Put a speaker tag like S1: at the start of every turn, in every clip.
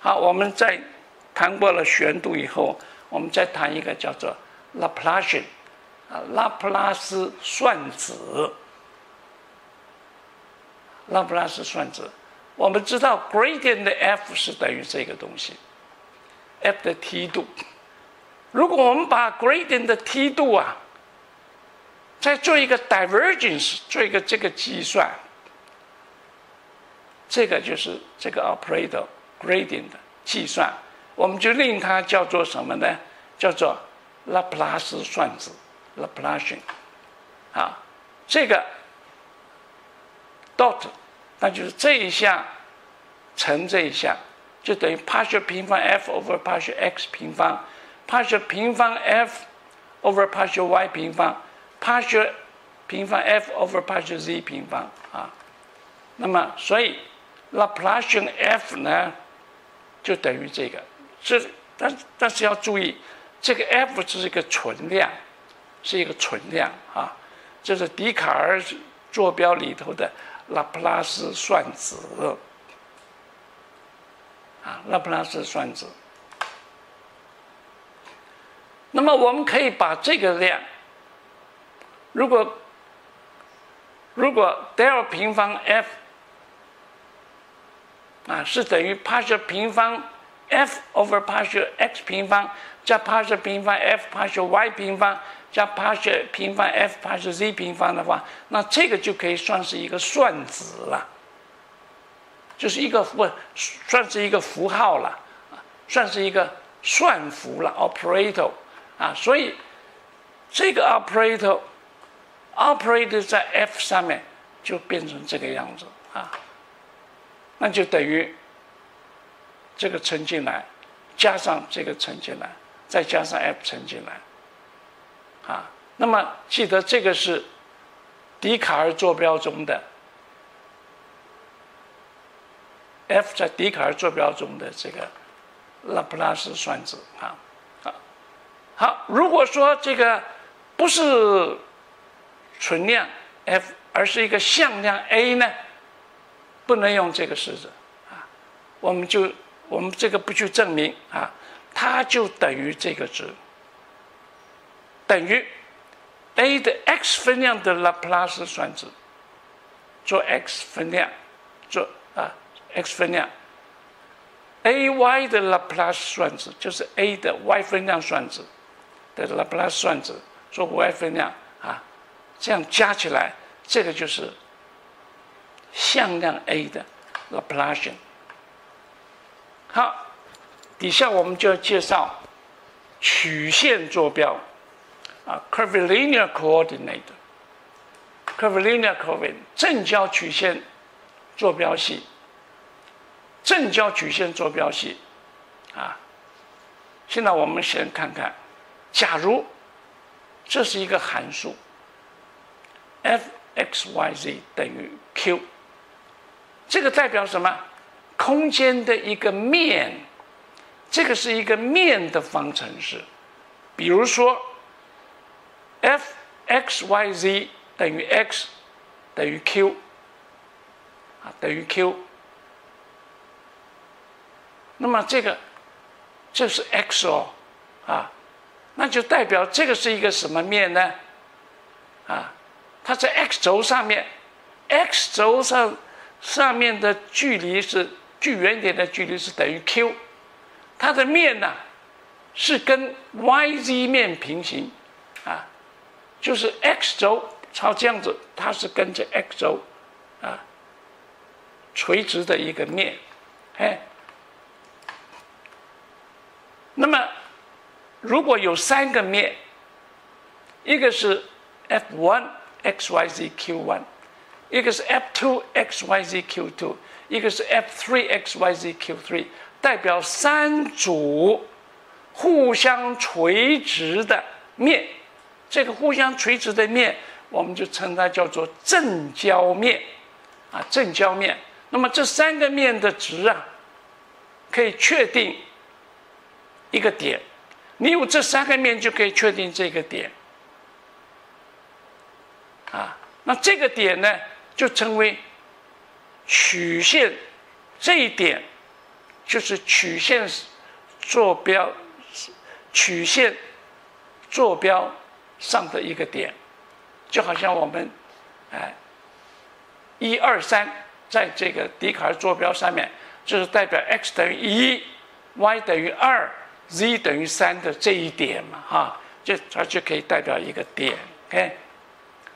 S1: 好，我们在谈过了旋度以后，我们再谈一个叫做 Laplacian 啊，拉普拉斯算子。拉普拉斯算子，我们知道 gradient 的 f 是等于这个东西，f 的梯度。如果我们把 gradient 的梯度啊，再做一个 divergence，做一个这个计算，这个就是这个 operator gradient 的计算，我们就令它叫做什么呢？叫做拉普拉斯算子 （Laplacian）。啊，这个。dot，那就是这一项乘这一项，就等于 partial 平方 f over partial x 平方，partial 平方 f over partial y 平方，partial 平方 f over partial z 平方啊。那么，所以 Laplacian f 呢，就等于这个。这但但是要注意，这个 f 是一个存量，是一个存量啊。这是笛卡尔坐标里头的。拉普拉斯算子啊，拉普拉斯算子。那么我们可以把这个量，如果如果 del 平方 f 啊是等于 partial 平方 f over partial x 平方加 partial 平方 f partial y 平方。加 partial 平方 f partial z 平方的话，那这个就可以算是一个算子了，就是一个不算是一个符号了，算是一个算符了 operator 啊，所以这个 operator operator 在 f 上面就变成这个样子啊，那就等于这个乘进来，加上这个乘进来，再加上 f 乘进来。啊，那么记得这个是笛卡尔坐标中的 f 在笛卡尔坐标中的这个拉普拉斯算子啊，好，好，如果说这个不是存量 f，而是一个向量 a 呢，不能用这个式子啊，我们就我们这个不去证明啊，它就等于这个值。等于 a 的 x 分量的拉普拉斯算子，做 x 分量，做啊 x 分量，a y 的拉普拉斯算子就是 a 的 y 分量算子的拉普拉斯算子做 y 分量啊，这样加起来，这个就是向量 a 的拉普拉斯。好，底下我们就要介绍曲线坐标。啊，curvilinear coordinate，curvilinear coordinate 正交曲线坐标系，正交曲线坐标系，啊，现在我们先看看，假如这是一个函数，f x y z 等于 q，这个代表什么？空间的一个面，这个是一个面的方程式，比如说。f x y z 等于 x 等于 q 啊等于 q，那么这个这是 x 哦啊，那就代表这个是一个什么面呢？啊，它在 x 轴上面，x 轴上上面的距离是距原点的距离是等于 q，它的面呢是跟 y z 面平行啊。就是 x 轴朝这样子，它是跟着 x 轴啊垂直的一个面，哎。那么如果有三个面，一个是 f one x y z q one，一个是 f two x y z q two，一个是 f three x y z q three，代表三组互相垂直的面。这个互相垂直的面，我们就称它叫做正交面，啊，正交面。那么这三个面的值啊，可以确定一个点。你有这三个面，就可以确定这个点。啊，那这个点呢，就称为曲线这一点就是曲线坐标曲线坐标上的一个点，就好像我们哎一二三在这个笛卡尔坐标上面，就是代表 x 等于一，y 等于二，z 等于三的这一点嘛，哈，就它就可以代表一个点，OK。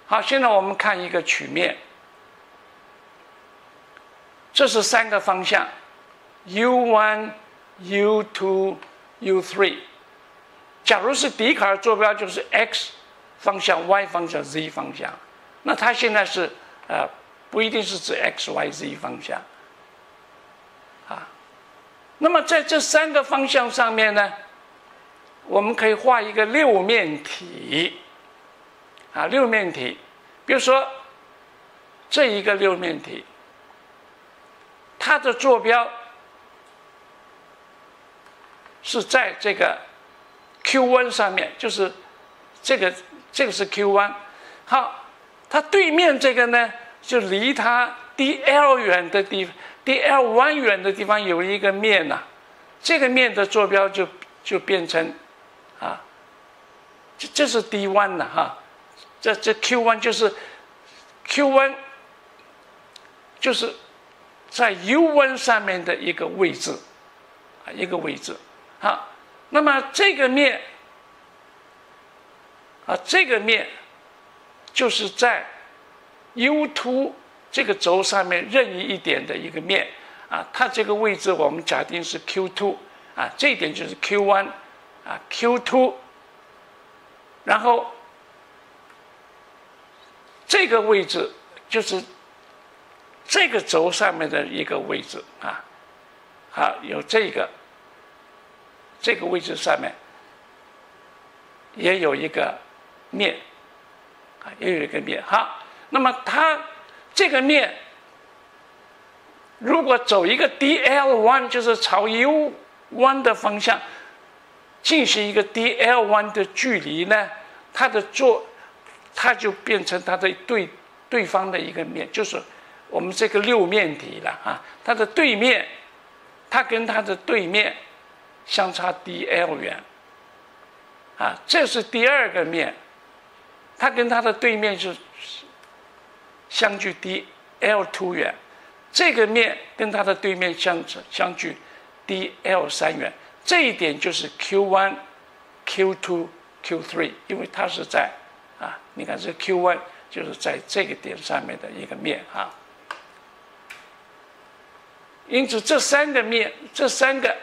S1: 好，现在我们看一个曲面，这是三个方向，u one、u two、u three。假如是笛卡尔坐标，就是 x 方向、y 方向、z 方向。那它现在是呃，不一定是指 x、y、z 方向啊。那么在这三个方向上面呢，我们可以画一个六面体。啊，六面体，比如说这一个六面体，它的坐标是在这个 q one 上面，就是这个这个是 q one。好，它对面这个呢，就离它 dl 远的地 dL1 远的地方有一个面呐，这个面的坐标就就变成啊，这这是 d one 的哈。这这 q one 就是 q one，就是在 u one 上面的一个位置，啊，一个位置。好，那么这个面，啊，这个面就是在 u two 这个轴上面任意一点的一个面，啊，它这个位置我们假定是 q two，啊，这一点就是 q one，啊，q two，然后。这个位置就是这个轴上面的一个位置啊，好，有这个这个位置上面也有一个面啊，也有一个面。好，那么它这个面如果走一个 dl one，就是朝 u one 的方向进行一个 dl one 的距离呢，它的坐它就变成它的对对方的一个面，就是我们这个六面体了啊。它的对面，它跟它的对面相差 dl 远啊，这是第二个面，它跟它的对面是相距 dl two 远，这个面跟它的对面相相距 dl 三远，这一点就是 q one、q two、q three，因为它是在。啊，你看这 q one 就是在这个点上面的一个面啊，因此这三个面这三个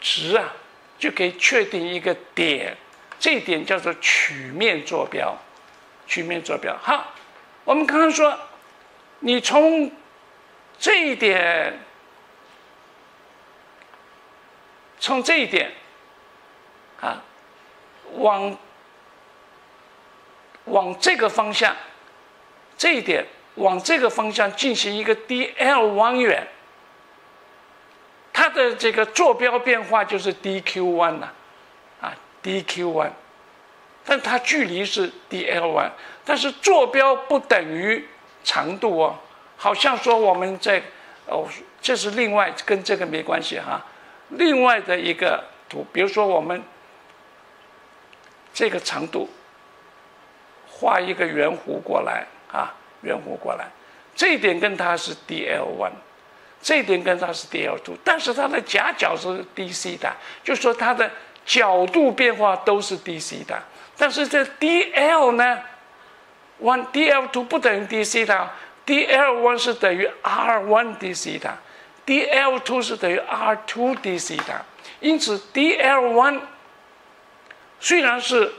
S1: 值啊，就可以确定一个点，这一点叫做曲面坐标，曲面坐标。好，我们刚刚说，你从这一点，从这一点啊，往。往这个方向，这一点往这个方向进行一个 dl 弯远，它的这个坐标变化就是 dq one 呐，啊 dq one，但它距离是 dl one，但是坐标不等于长度哦，好像说我们在哦，这是另外跟这个没关系哈，另外的一个图，比如说我们这个长度。画一个圆弧过来啊，圆弧过来，这一点跟它是 dl one，这点跟它是 dl two，但是它的夹角是 dc 的，就说它的角度变化都是 dc 的，但是这 dl 呢，one dl two 不等于 dc 的，dl one 是等于 r one dc 的，dl two 是等于 r two dc 的，因此 dl one 虽然是。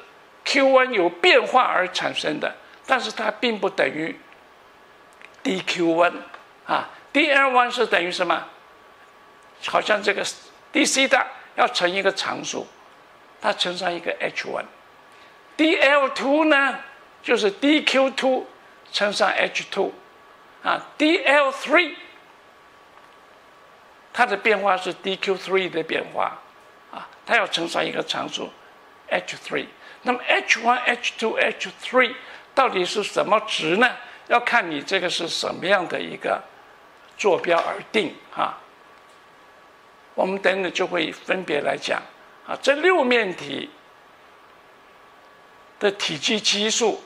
S1: q one 有变化而产生的，但是它并不等于 dq one 啊，dl one 是等于什么？好像这个 dc 大要乘一个常数，它乘上一个 h one，dl two 呢就是 dq two 乘上 h two 啊，dl three 它的变化是 dq three 的变化啊，它要乘上一个常数 h three。那么 h one、h two、h three 到底是什么值呢？要看你这个是什么样的一个坐标而定啊。我们等等就会分别来讲啊，这六面体的体积基数，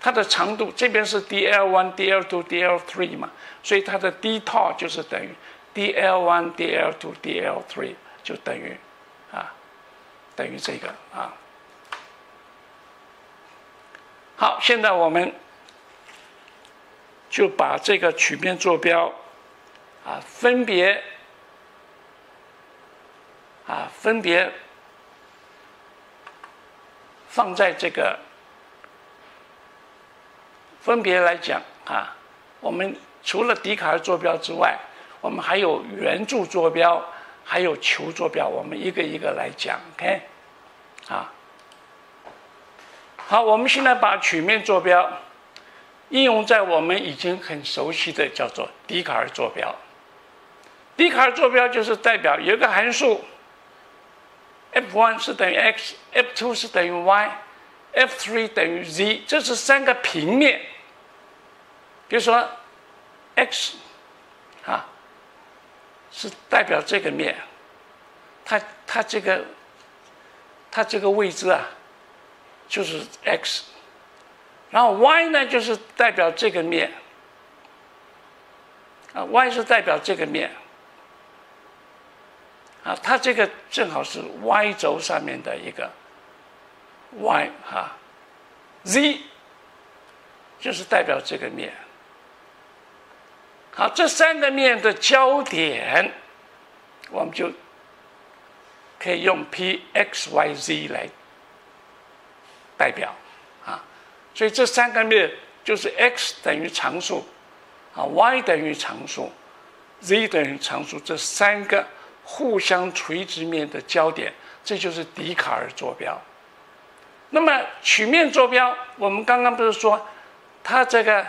S1: 它的长度这边是 d l one、d l two、d l three 嘛，所以它的 d tau 就是等于 d l one、d l two、d l three 就等于啊，等于这个啊。好，现在我们就把这个曲面坐标啊，分别啊，分别放在这个分别来讲啊。我们除了笛卡尔坐标之外，我们还有圆柱坐标，还有球坐标，我们一个一个来讲，OK？啊。好，我们现在把曲面坐标应用在我们已经很熟悉的叫做笛卡尔坐标。笛卡尔坐标就是代表有一个函数，f1 是等于 x，f2 是等于 y，f3 等于 z，这是三个平面。比如说，x 啊是代表这个面，它它这个它这个位置啊。就是 x，然后 y 呢就是代表这个面，啊，y 是代表这个面，啊，它这个正好是 y 轴上面的一个 y 哈，z 就是代表这个面，好，这三个面的交点，我们就可以用 p x y z 来。代表，所以这三个面就是 x 等于常数，啊，y 等于常数，z 等于常数，这三个互相垂直面的交点，这就是笛卡尔坐标。那么曲面坐标，我们刚刚不是说它这个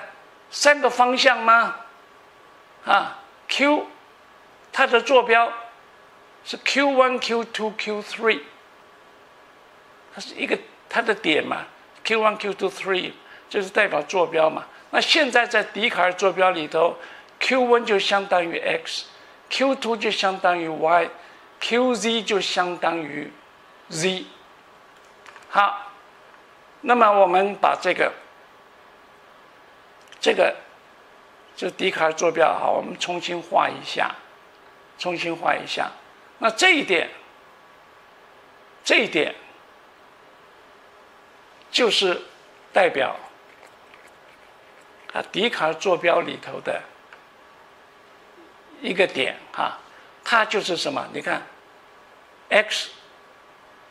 S1: 三个方向吗？啊，q 它的坐标是 q one、q two、q three，它是一个。它的点嘛，q one q two three 就是代表坐标嘛。那现在在笛卡尔坐标里头，q one 就相当于 x，q two 就相当于 y，q z 就相当于 z。好，那么我们把这个这个就笛卡尔坐标好，我们重新画一下，重新画一下。那这一点，这一点。就是代表啊，笛卡尔坐标里头的一个点啊，它就是什么？你看，x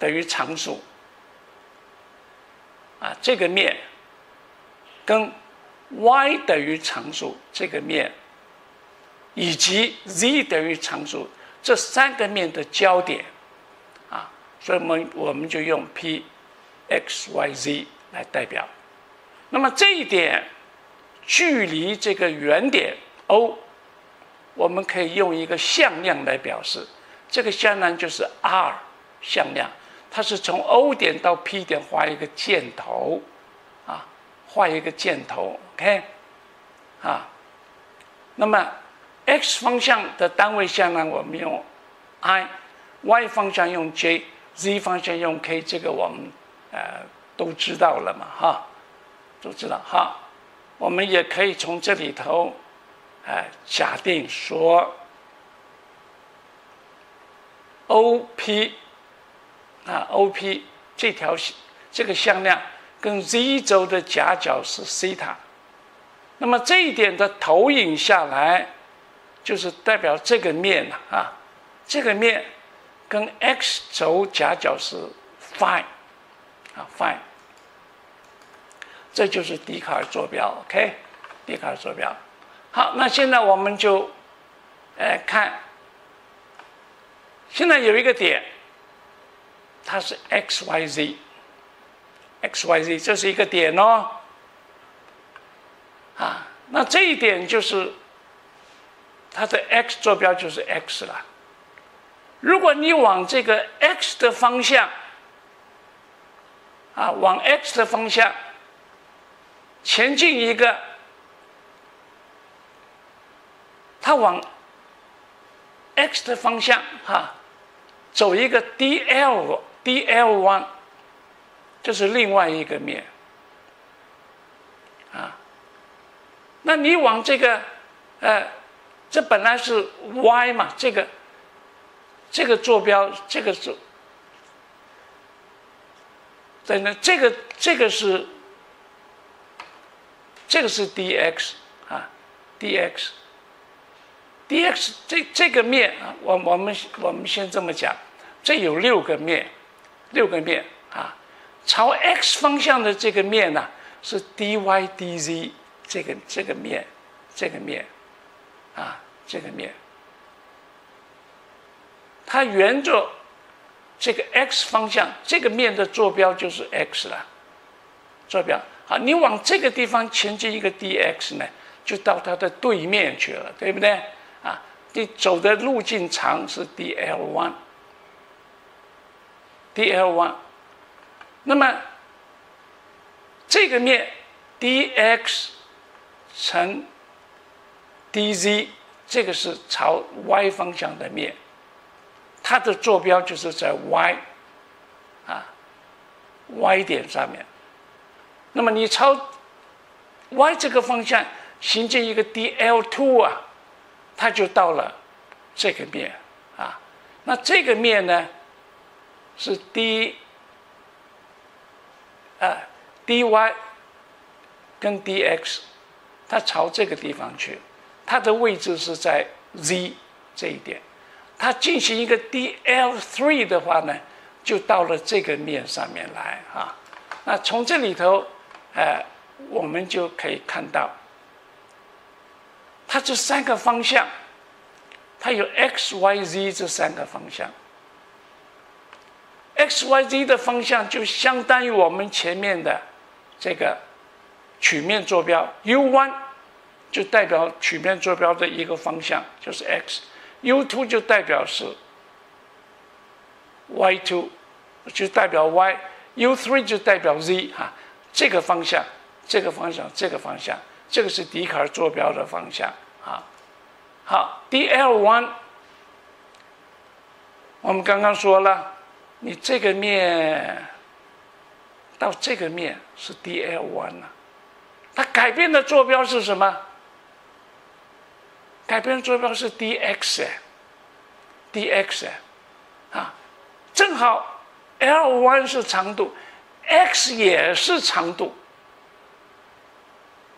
S1: 等于常数啊，这个面跟 y 等于常数这个面，以及 z 等于常数这三个面的交点啊，所以我们我们就用 p。x、y、z 来代表，那么这一点距离这个原点 O，我们可以用一个向量来表示。这个向量就是 r 向量，它是从 O 点到 P 点画一个箭头，啊，画一个箭头，OK，啊，那么 x 方向的单位向量我们用 i，y 方向用 j，z 方向用 k，这个我们。呃，都知道了嘛，哈，都知道哈。我们也可以从这里头，哎，假定说，O P 啊，O P 这条这个向量跟 z 轴的夹角是西塔，那么这一点的投影下来，就是代表这个面啊，这个面跟 x 轴夹角是 phi。啊，fine，这就是笛卡尔坐标，OK，笛卡尔坐标。好，那现在我们就，呃，看，现在有一个点，它是 x y z，x y z，这是一个点哦。啊，那这一点就是它的 x 坐标就是 x 了。如果你往这个 x 的方向，啊，往 x 的方向前进一个，它往 x 的方向哈，走一个 dl dl one，这是另外一个面啊。那你往这个呃，这本来是 y 嘛，这个这个坐标，这个是，对呢，这个这个是这个是 dx 啊，dx。dx 这这个面啊，我我们我们先这么讲，这有六个面，六个面啊，朝 x 方向的这个面呢是 dy dz 这个这个面，这个面，啊这个面，它沿着这个 x 方向，这个面的坐标就是 x 了，坐标。好，你往这个地方前进一个 dx 呢，就到它的对面去了，对不对？啊你走的路径长是 dl one，dl one，那么这个面 dx 乘 dz，这个是朝 y 方向的面，它的坐标就是在 y，啊，y 点上面。那么你朝 y 这个方向行进一个 dl two 啊。它就到了这个面啊，那这个面呢是 d 啊 dy 跟 dx，它朝这个地方去，它的位置是在 z 这一点，它进行一个 dl three 的话呢，就到了这个面上面来啊。那从这里头，呃，我们就可以看到。它这三个方向，它有 x、y、z 这三个方向。x、y、z 的方向就相当于我们前面的这个曲面坐标 u1，就代表曲面坐标的一个方向，就是 x u two 就代表是 y two，就代表 y；u three 就代表 z 哈，这个方向，这个方向，这个方向。这个是笛卡尔坐标的方向啊。好，dl one，我们刚刚说了，你这个面到这个面是 dl one 了，它改变的坐标是什么？改变坐标是 DXX，DXX 啊，正好 l 弯是长度，X 也是长度。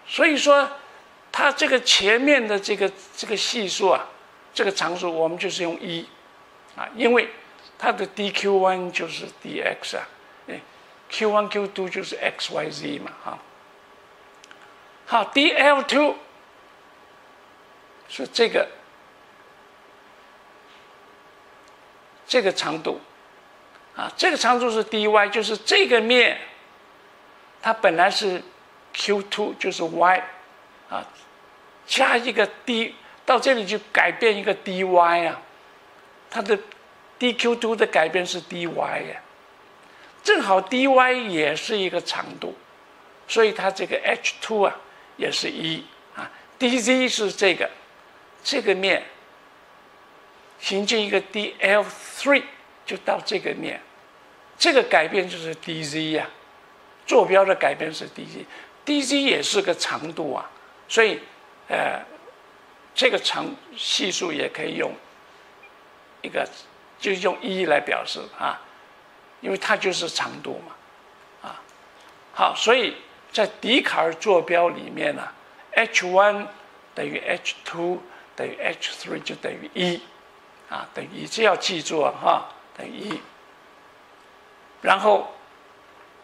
S1: 所以说它这个前面的这个这个系数啊，这个常数我们就是用一，啊，因为它的 DQ one 就是 DX 啊，Q one Q two 就是 X Y Z 嘛，啊。好，DL two。说这个这个长度啊，这个长度是 dy，就是这个面，它本来是 Q2，就是 y 啊，加一个 d 到这里去改变一个 dy 啊，它的 DQ2 的改变是 dy 啊，正好 dy 也是一个长度，所以它这个 H2 啊，也是一啊，DZ 是这个。这个面行进一个 dl three 就到这个面，这个改变就是 dz 呀，坐标的改变是 dz。dz 也是个长度啊，所以，呃，这个长系数也可以用一个，就用一来表示啊，因为它就是长度嘛，啊，好，所以在笛卡尔坐标里面呢，h one 等于 h two 等于 h three 就等于一，啊，等于这要记住啊，哈，等于一。然后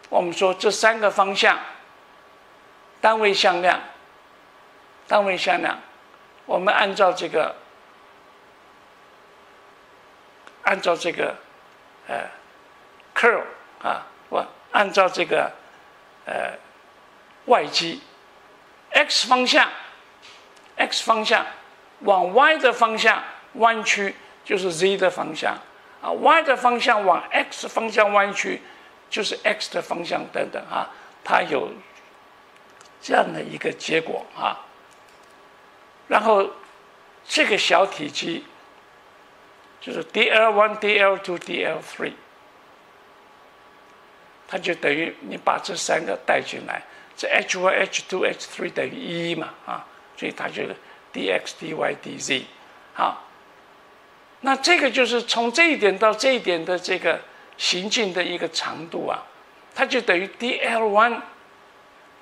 S1: 我们说这三个方向。单位向量，单位向量，我们按照这个，按照这个，呃，curve 啊，我按照这个，呃，y 基，x 方向，x 方向往 y 的方向弯曲就是 z 的方向啊，y 的方向往 x 方向弯曲就是 x 的方向等等啊，它有。这样的一个结果啊，然后这个小体积就是 dl one dl two dl three，它就等于你把这三个带进来，这 h one h two h three 等于一嘛啊，所以它就 dx dy dz，好，那这个就是从这一点到这一点的这个行进的一个长度啊，它就等于 dl one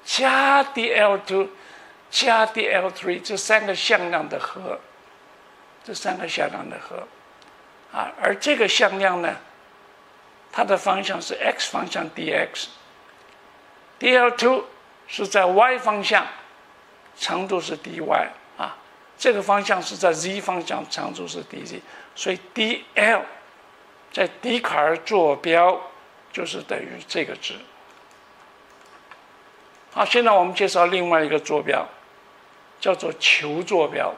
S1: 加 dl two 加 dl three 这三个向量的和，这三个向量的和。啊，而这个向量呢，它的方向是 x 方向 dx，dl two 是在 y 方向，长度是 dy，这个方向是在 z 方向，长度是 dz，所以 dl 在笛卡尔坐标就是等于这个值。好，现在我们介绍另外一个坐标，叫做球坐标。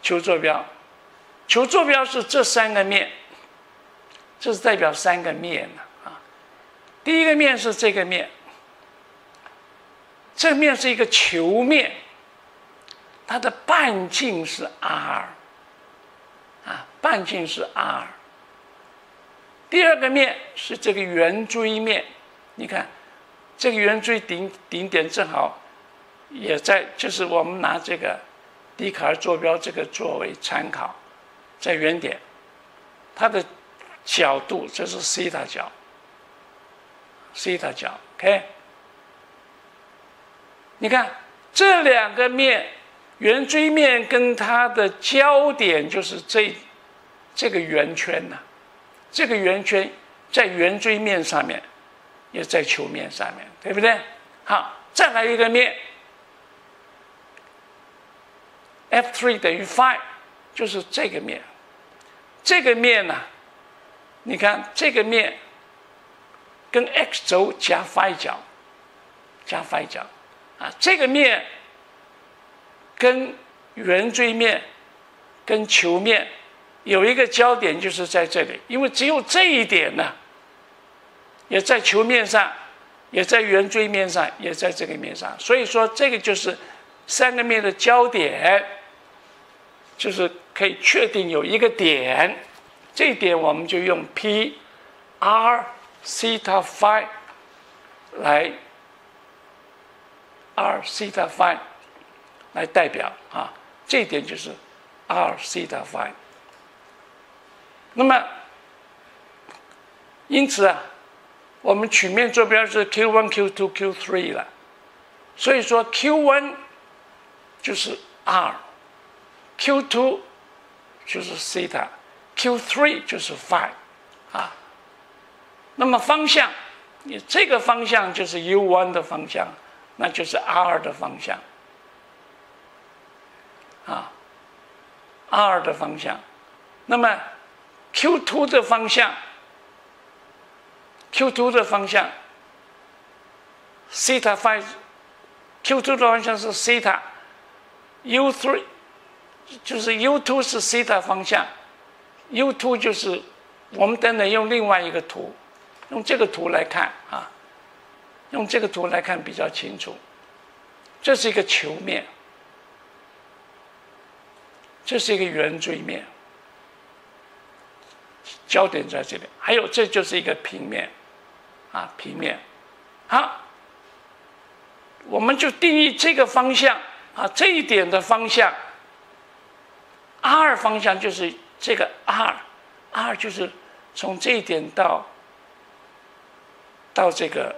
S1: 球坐标，球坐标是这三个面，这是代表三个面的啊。第一个面是这个面，这面是一个球面，它的半径是 r，啊，半径是 r。第二个面是这个圆锥面，你看，这个圆锥顶顶点正好也在，就是我们拿这个。笛卡尔坐标这个作为参考，在原点，它的角度这是西塔角，西塔角，OK。你看这两个面，圆锥面跟它的交点就是这这个圆圈呐，这个圆圈在圆锥面上面，也在球面上面对不对？好，再来一个面。f three 等于 phi，就是这个面。这个面呢，你看这个面跟 x 轴加 phi 角，加 phi 角这个面跟圆锥面跟球面有一个交点，就是在这里，因为只有这一点呢，也在球面上，也在圆锥面上，也在这个面上，所以说这个就是三个面的交点。就是可以确定有一个点，这一点我们就用 p、r、西塔、phi 来 r theta phi 来代表啊，这一点就是 r theta phi。那么，因此啊，我们曲面坐标是 q one q two q three 了，所以说 q one 就是 r。q two 就是 theta，q three 就是 phi，啊，那么方向，你这个方向就是 u one 的方向，那就是 r 的方向，啊，r 的方向，那么 q two 的方向，q two 的方向，theta phi，q two 的方向是西塔 U three，。就是 u two 是西塔方向，u two 就是我们等等用另外一个图，用这个图来看啊，用这个图来看比较清楚。这是一个球面，这是一个圆锥面，焦点在这里。还有，这就是一个平面，啊，平面。好，我们就定义这个方向啊，这一点的方向。r 方向就是这个 r，r 就是从这一点到到这个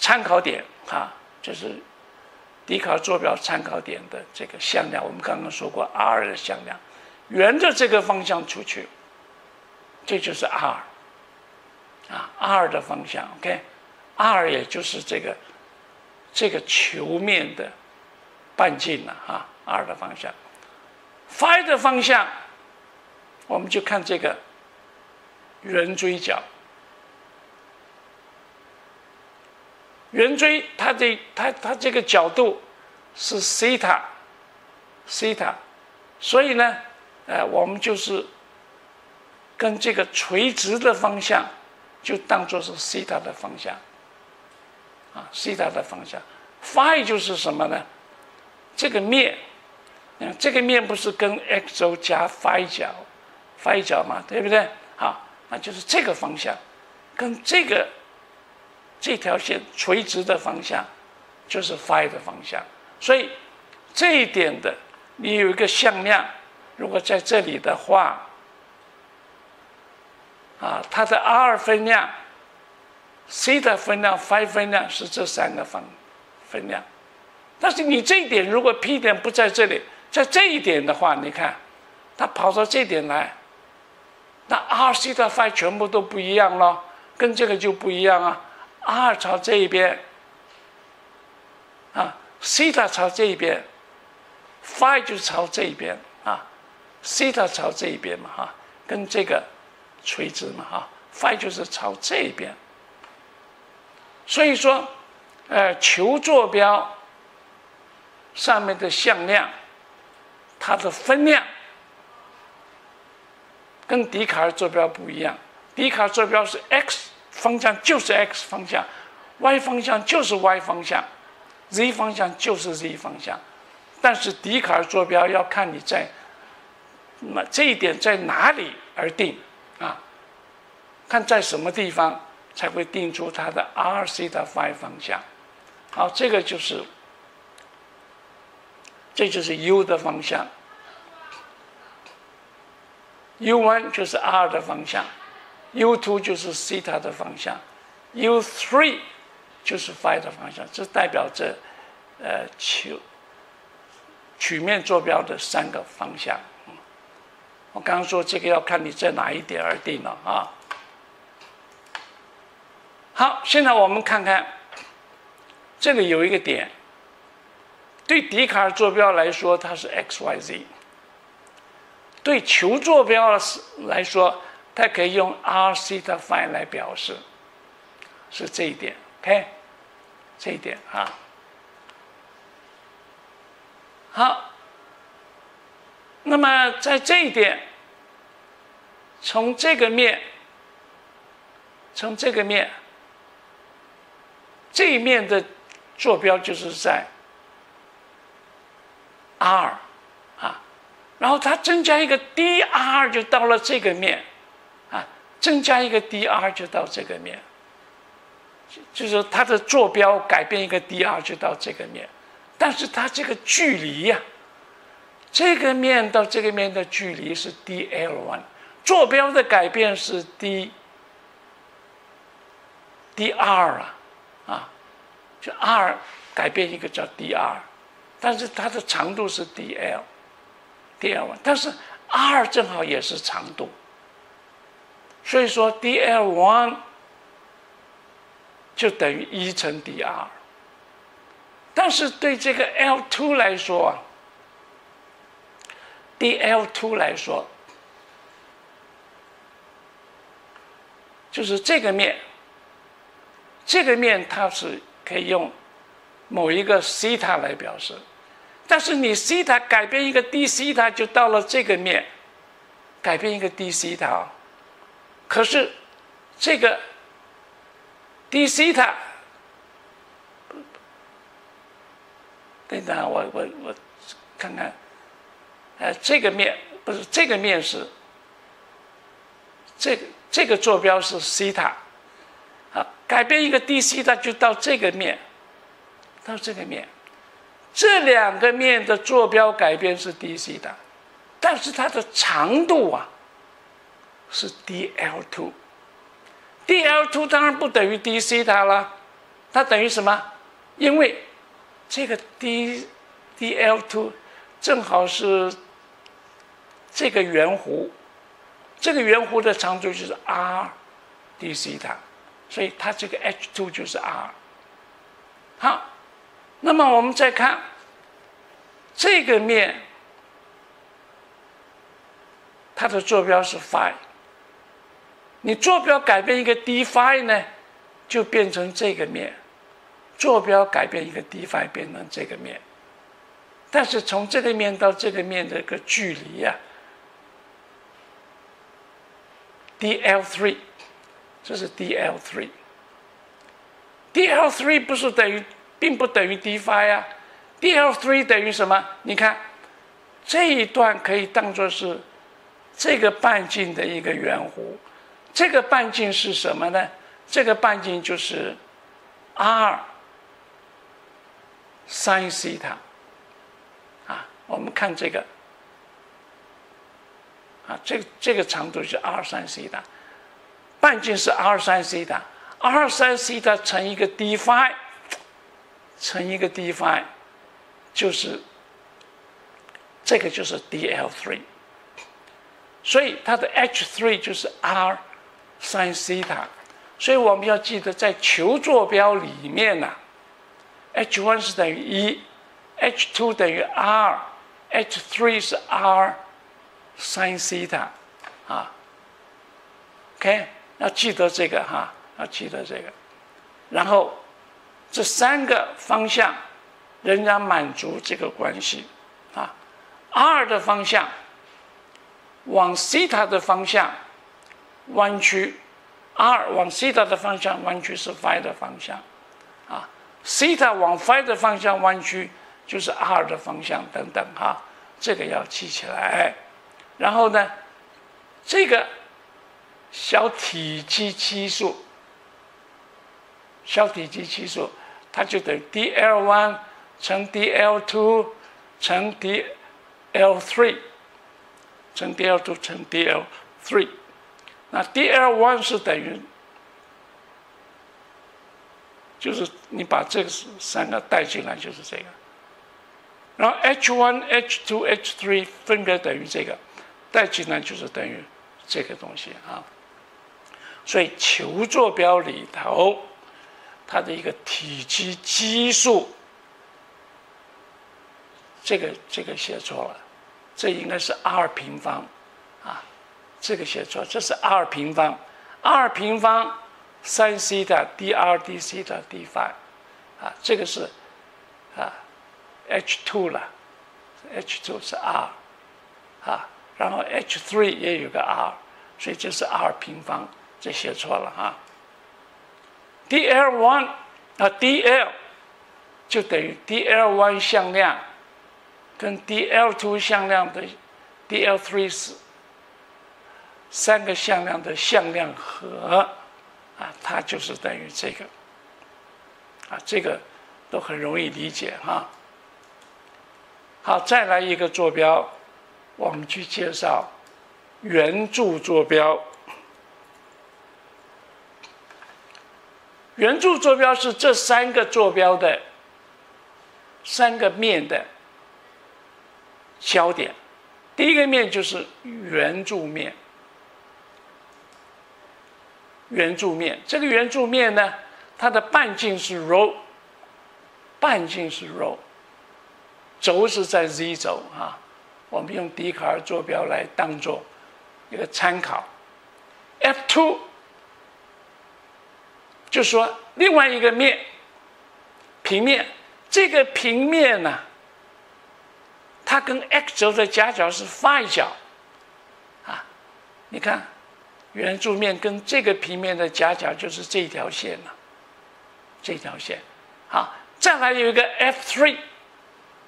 S1: 参考点啊，就是笛卡尔坐标参考点的这个向量。我们刚刚说过 r 的向量，沿着这个方向出去，这就是 r 啊，r 的方向。OK，r 也就是这个这个球面的。半径了啊，r 的方向，phi 的方向，我们就看这个圆锥角。圆锥它的它它这个角度是西塔，西塔，所以呢，呃，我们就是跟这个垂直的方向就当做是西塔的方向，啊，西塔的方向，phi 就是什么呢？这个面，嗯，这个面不是跟 x 轴加 phi 角，phi 角嘛，对不对？好，那就是这个方向，跟这个这条线垂直的方向，就是 phi 的方向。所以这一点的，你有一个向量，如果在这里的话，啊，它的 r 分量、c 的分量、phi 分量是这三个方分量。但是你这一点如果 P 点不在这里，在这一点的话，你看，它跑到这点来，那 r、西塔、phi 全部都不一样了，跟这个就不一样啊。R 朝这一边，啊，西塔朝这一边，phi 就朝这一边啊，西塔朝这一边嘛哈，跟这个垂直嘛哈，phi 就是朝这一边。所以说，呃，求坐标。上面的向量，它的分量跟笛卡尔坐标不一样。笛卡尔坐标是 x 方向就是 x 方向，y 方向就是 y 方向，z 方向就是 z 方向。但是笛卡尔坐标要看你在那这一点在哪里而定啊？看在什么地方才会定出它的 r、c 的 phi 方向。好，这个就是。这就是 u 的方向，u1 就是 r 的方向，u2 就是西塔的方向，u3 就是 phi 的方向。这代表着呃球曲面坐标的三个方向。我刚刚说这个要看你在哪一点而定了啊。好，现在我们看看这里有一个点。对笛卡尔坐标来说，它是 x y z；对球坐标来说，它可以用 r c 的 phi 来表示，是这一点。OK，这一点啊。好，那么在这一点，从这个面，从这个面，这一面的坐标就是在。r，啊，然后它增加一个 dr 就到了这个面，增加一个 dr 就到这个面，就是它的坐标改变一个 dr 就到这个面，但是它这个距离呀，这个面到这个面的距离是 dl one，坐标的改变是 d dr 啊，啊，就 r 改变一个叫 dr。但是它的长度是 dl，dl1，但是 r 正好也是长度，所以说，dL one 就等于一乘 dr。但是对这个 L two 来说啊，dL two 来说，就是这个面，这个面它是可以用某一个西塔来表示。但是你西塔改变一个 d 西塔就到了这个面，改变一个 d 西塔，可是这个 d 西塔，等等，我我我看看，呃，这个面不是这个面是，这个这个坐标是西塔，啊，改变一个 d 西塔就到这个面，到这个面。这两个面的坐标改变是 d 西塔，但是它的长度啊是 dl two。dl two 当然不等于 d 西塔了，它等于什么？因为这个 d dl two 正好是这个圆弧，这个圆弧的长度就是 r d 西塔，所以它这个 h two 就是 r。好。那么我们再看这个面，它的坐标是 phi。你坐标改变一个 d phi 呢，就变成这个面；坐标改变一个 d phi 变成这个面。但是从这个面到这个面的一个距离呀，dl three，这是 dl three。dl three 不是等于。并不等于 d phi 啊 dl three 等于什么？你看这一段可以当做是这个半径的一个圆弧，这个半径是什么呢？这个半径就是 r sin 西塔啊。我们看这个啊，这这个长度是 r sin 西塔，半径是 r sin 西塔，r sin 西塔乘一个 d phi 乘一个 d phi 就是这个就是 dl three，所以它的 h three 就是 r sin 西塔。所以我们要记得，在球坐标里面呢，h one 是等于一，h two 等于 r，h three 是 r sin 西塔，啊，OK，要记得这个哈，要记得这个，然后这三个方向仍然满足这个关系，啊，r 的方向往西塔的方向弯曲。r 往西塔的方向弯曲是 phi 的方向，啊，西塔往 phi 的方向弯曲就是 r 的方向等等哈，这个要记起来。然后呢，这个小体积基数，小体积基数，它就等于 dl1 乘 dl two 乘 dl three 乘 dl two 乘 dl three。那 dl one 是等于，就是你把这个三个带进来就是这个，然后 h one h two h three 分别等于这个，带进来就是等于这个东西啊。所以球坐标里头，它的一个体积基数，这个这个写错了，这应该是 r 平方。这个写错，这是 r 平方，r 平方三 c 的 drdc 的 d phi，啊，这个是啊 h two 了，h two 是 r，啊，然后 h three 也有个 r，所以这是 r 平方，这写错了哈。dl one 啊 dl 就等于 dl one 向量跟 dl two 向量的 dl three 是。三个向量的向量和，啊，它就是等于这个，啊，这个都很容易理解哈。好，再来一个坐标，我们去介绍圆柱坐标。圆柱坐标是这三个坐标的三个面的焦点，第一个面就是圆柱面。圆柱面，这个圆柱面呢，它的半径是 ρ，半径是 ρ，轴是在 z 轴啊。我们用笛卡尔坐标来当做一个参考。f two 就说另外一个面平面，这个平面呢，它跟 x 轴的夹角是 phi 角啊，你看。圆柱面跟这个平面的夹角就是这条线了，这条线，好，再来有一个 F 三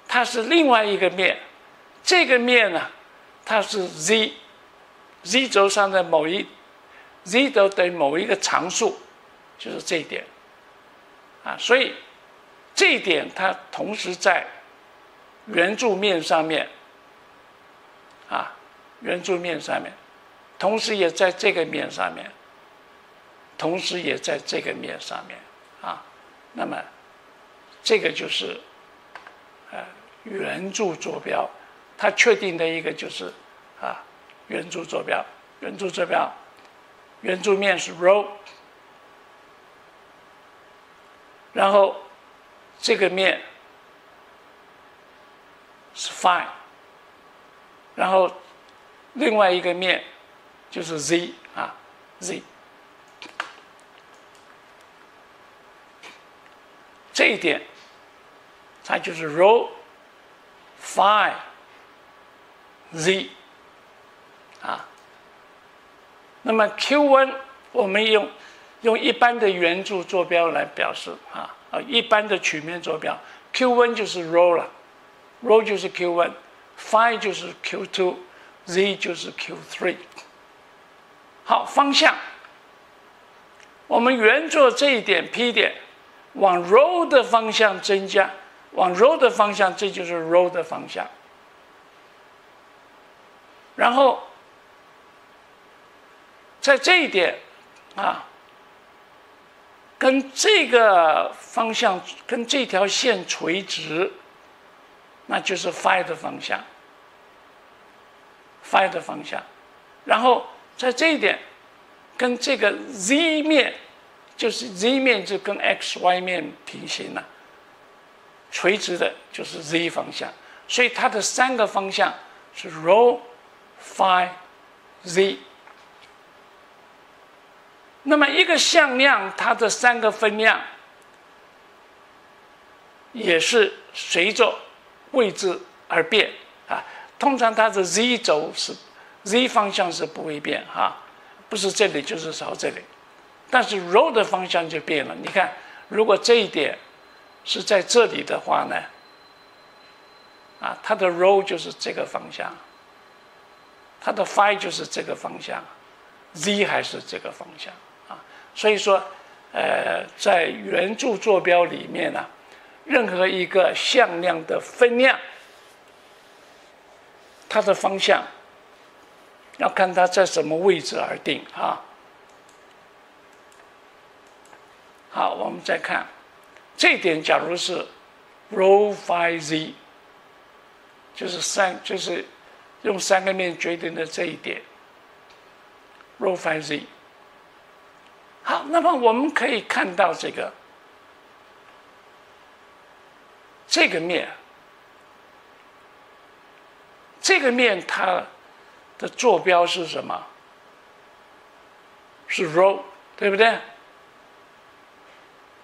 S1: 它是另外一个面，这个面呢，它是 z，z 轴上的某一 z 轴等于某一个常数，就是这一点，啊，所以这一点它同时在圆柱面上面，啊，圆柱面上面。同时也在这个面上面，同时也在这个面上面啊，那么这个就是呃圆柱坐标，它确定的一个就是啊圆柱坐标，圆柱坐标，圆柱面是 ρ，然后这个面是 phi，然后另外一个面。就是 z 啊，z 这一点，它就是 Rho Phi z 啊。那么 q one 我们用用一般的圆柱坐标来表示啊，啊一般的曲面坐标 q one 就是 row 了，row 就是 Q1，phi 就是 q two，z 就是 q three。好，方向，我们原作这一点 P 点往 row 的方向增加，往 row 的方向，这就是 row 的方向。然后在这一点啊。跟这个方向，跟这条线垂直，那就是 phi 的方向，phi 的方向。然后在这一点，跟这个 z 面，就是 z 面就跟 x y 面平行了，垂直的就是 z 方向。所以它的三个方向是 rho、phi、z。那么一个向量，它的三个分量也是随着位置而变啊。通常它的 z 轴是 z 方向是不会变哈，不是这里就是朝这里，但是 rho 的方向就变了。你看，如果这一点是在这里的话呢，啊，它的 rho 就是这个方向，它的 phi 就是这个方向，z 还是这个方向啊。所以说，呃，在圆柱坐标里面呢，任何一个向量的分量，它的方向要看它在什么位置而定啊。好，我们再看这一点，假如是 rho phi z，就是三，就是用三个面决定的这一点，rho phi z。好，那么我们可以看到这个这个面，这个面它的坐标是什么？是 rho，对不对？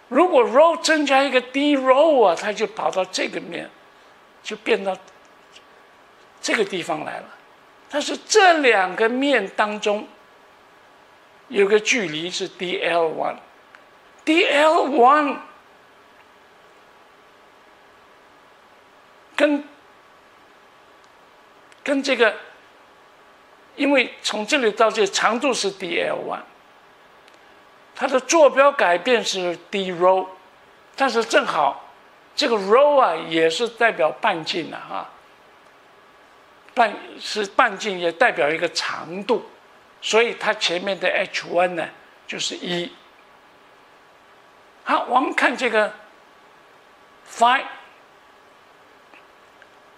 S1: 如果 rho 增加一个 d rho 啊，它就跑到这个面，就变到这个地方来了。但是这两个面当中。有个距离是 d l one，d l one 跟跟这个，因为从这里到这长度是 d l one，它的坐标改变是 d rho，但是正好这个 rho 啊也是代表半径的啊，半是半径也代表一个长度。所以它前面的 h one 呢就是一。好，我们看这个 phi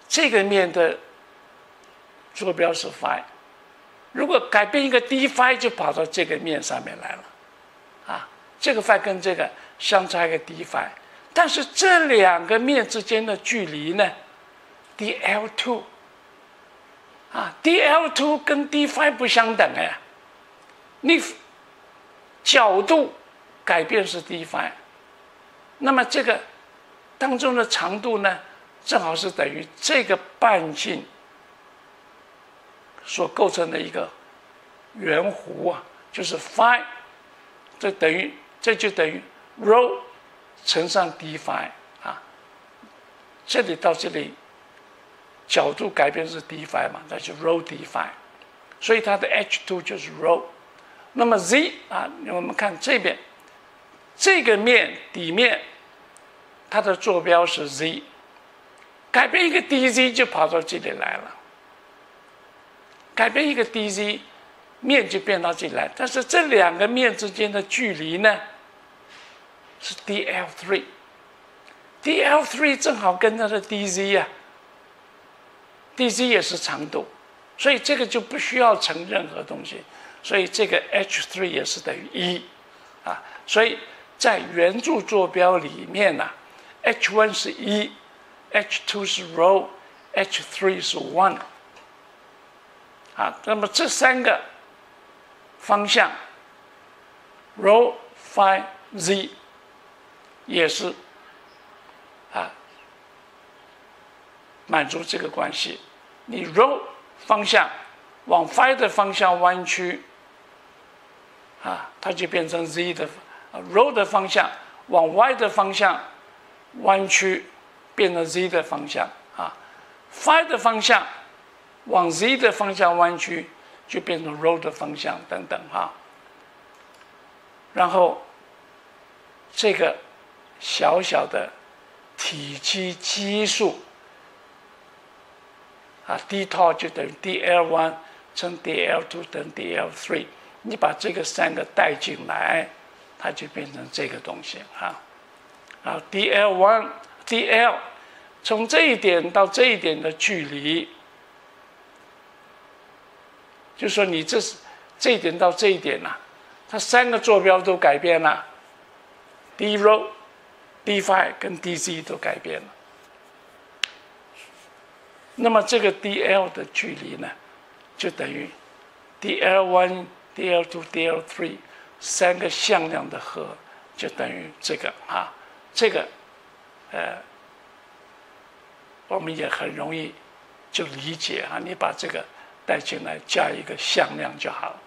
S1: 这个面的坐标是 phi，如果改变一个 d phi 就跑到这个面上面来了，啊，这个 phi 跟这个相差一个 d phi，但是这两个面之间的距离呢，d l two。啊，d l two 跟 d phi 不相等哎，你角度改变是 d phi，那么这个当中的长度呢，正好是等于这个半径所构成的一个圆弧啊，就是 phi，这等于这就等于 rho 乘上 d phi 啊，这里到这里。角度改变是 d phi 嘛，那就 rho d phi，所以它的 h two 就是 rho。那么 z 啊，我们看这边，这个面底面，它的坐标是 z，改变一个 dz 就跑到这里来了，改变一个 dz，面就变到这里来，但是这两个面之间的距离呢，是 dl three，dl three 正好跟它的 dz 呀。dz 也是长度，所以这个就不需要乘任何东西，所以这个 h three 也是等于一，啊，所以在圆柱坐标里面呢，h one 是一，h two 是 rho，h three 是 one，啊，那么这三个方向，rho phi z 也是啊。满足这个关系，你 rho 方向往 phi 的方向弯曲，啊，它就变成 z 的，rho 的方向往 y 的方向弯曲，变成 z 的方向啊，phi 的方向往 z 的方向弯曲，就变成 rho 的方向等等哈。然后这个小小的体积基数啊，d tau 就等于 dl one 乘 dl two 等于 dl three，你把这个三个带进来，它就变成这个东西哈。啊 dl one dl 从这一点到这一点的距离，就说你这是这一点到这一点呐。它三个坐标都改变了，d rho、d phi 跟 d z 都改变了。那么这个 dl 的距离呢，就等于 dl one、dl two、dl three 三个向量的和，就等于这个啊，这个呃，我们也很容易就理解啊，你把这个带进来加一个向量就好了。